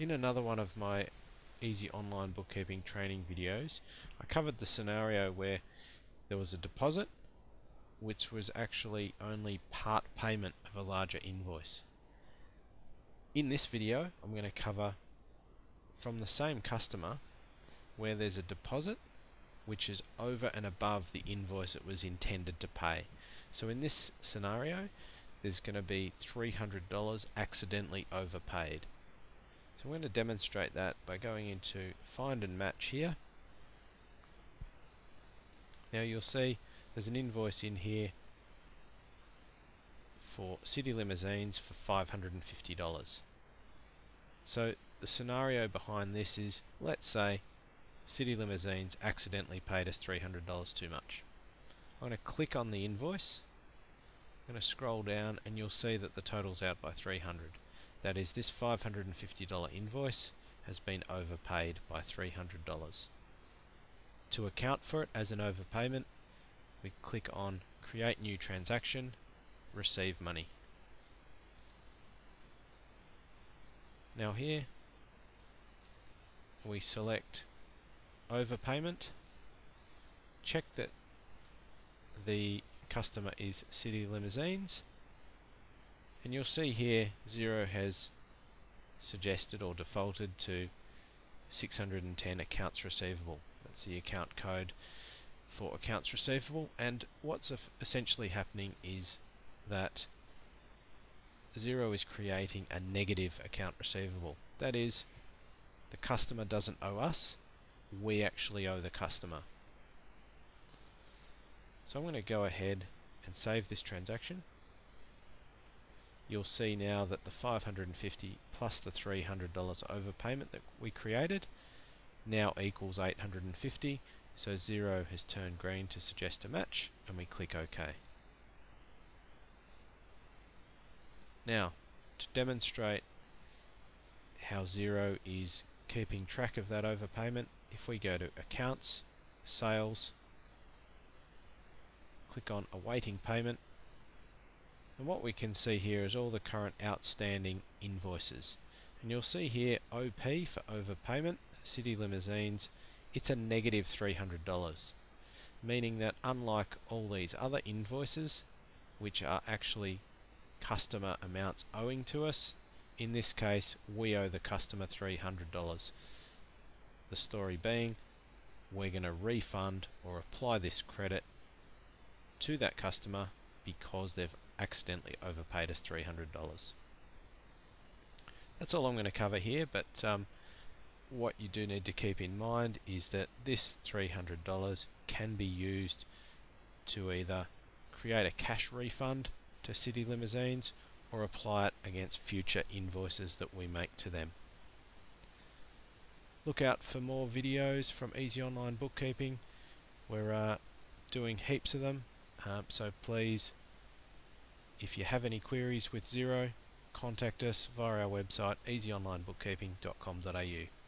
in another one of my easy online bookkeeping training videos, I covered the scenario where there was a deposit which was actually only part payment of a larger invoice. In this video, I'm going to cover from the same customer where there's a deposit which is over and above the invoice it was intended to pay. So in this scenario, there's going to be $300 accidentally overpaid. So I'm going to demonstrate that by going into find and match here. Now you'll see there's an invoice in here for City Limousines for $550. So the scenario behind this is, let's say City Limousines accidentally paid us $300 too much. I'm going to click on the invoice, I'm going to scroll down and you'll see that the total's out by 300. That is, this $550 invoice has been overpaid by $300. To account for it as an overpayment, we click on Create New Transaction, Receive Money. Now here, we select Overpayment, check that the customer is City Limousines, and you'll see here Xero has suggested or defaulted to 610 accounts receivable. That's the account code for accounts receivable and what's essentially happening is that Xero is creating a negative account receivable. That is, the customer doesn't owe us, we actually owe the customer. So I'm going to go ahead and save this transaction you'll see now that the 550 plus the $300 overpayment that we created now equals 850 so Xero has turned green to suggest a match and we click OK. Now to demonstrate how Xero is keeping track of that overpayment if we go to accounts sales click on awaiting payment and what we can see here is all the current outstanding invoices. And you'll see here OP for overpayment, City Limousines, it's a negative $300. Meaning that unlike all these other invoices, which are actually customer amounts owing to us, in this case we owe the customer $300. The story being, we're going to refund or apply this credit to that customer because they've accidentally overpaid us $300. That's all I'm going to cover here, but um, what you do need to keep in mind is that this $300 can be used to either create a cash refund to City Limousines or apply it against future invoices that we make to them. Look out for more videos from Easy Online Bookkeeping. We're uh, doing heaps of them, um, so please if you have any queries with Xero, contact us via our website easyonlinebookkeeping.com.au.